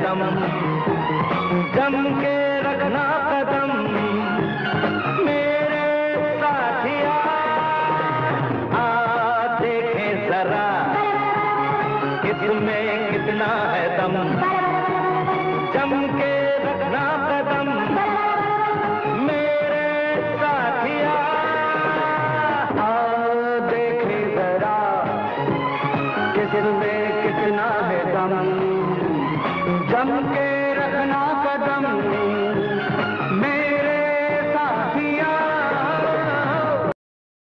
दम। जम के रखना कदम। मेरे साथिया आ देखे जरा किसमें कितना है दम। जम के रखना कदम। मेरे साथिया आ देखे जरा किसमें कितना है जम के रखना